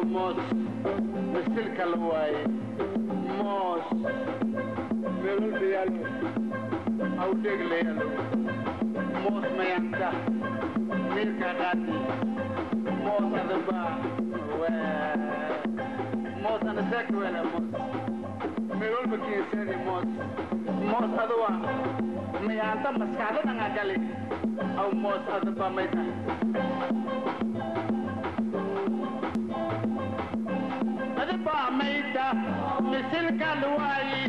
helo moos masilka la waaye moos melodhayaalo awdheeg layaalo moos mayanda wiilka qaadi moos adaba moos anasaaka weela moos melolba kiinseeni moos moos aduwa mayaanta maskaxda dhangaa gali aw moos adaba mayta مثلك الواي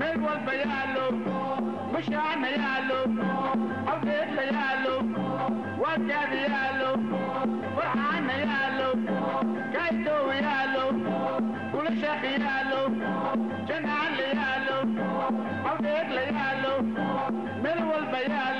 من والبيالو مش عن يالو حفيد يالو وجد يالو فرحان يالو كيتو يالو كل شيخ يالو جنان يالو حفيد يالو من والبيالو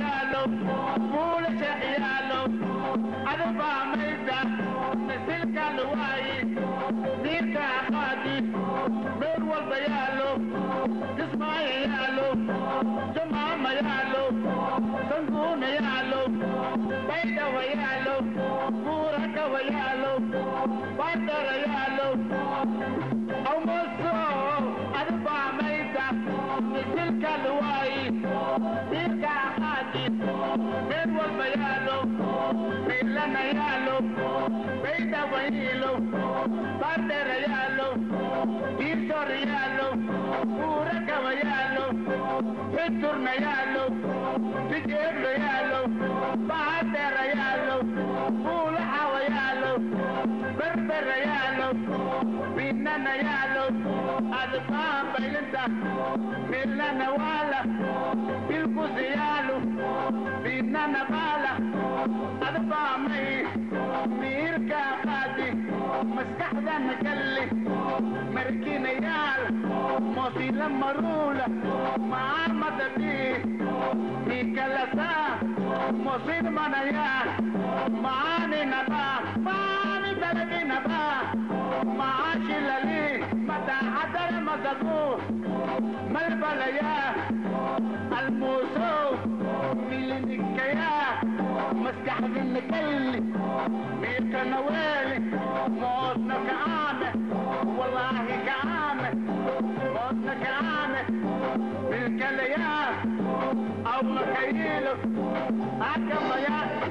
dagaalo muulasha ciyaalo adubaamaydda nasilkan waayi diirka qaadi beer walba yaalo jismaayo yaalo jamaama yaalo sanguuna yaalo baydhawa yaalo buurakawa yaalo baadara yaalo awmasoo adubaamaydda El caluay, el caladi, el bol mayalo, el la mayalo, el caballero, pate rayalo, izor realo, ura caballalo, petur mayalo, siquiera realo, pate rayalo. بربر يعلو بيننا يعلو القام بينتا ملنا ولا بالكوز يعلو بيننا بالا القام ميركا قادي مسكحدا مكلي مركين يعلو Mozilla Marula, Mahama de ti, Nikalasa, Mozilla Manaya, Mahani Naba, Mahani Belagi Naba, Mahashi Lali, Mata Adar Mazadu, Malbalaya, Almuso, Milinikaya, مستحب الكل ميكا نوالي موتنا كعامة والله من كلامك من كليات او مخيله عجب ضياء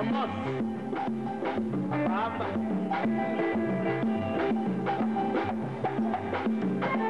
Vamos. Vamos.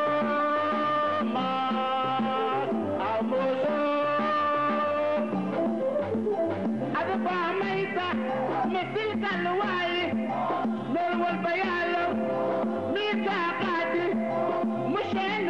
الوعي نور والبيان ميثاقاتي مش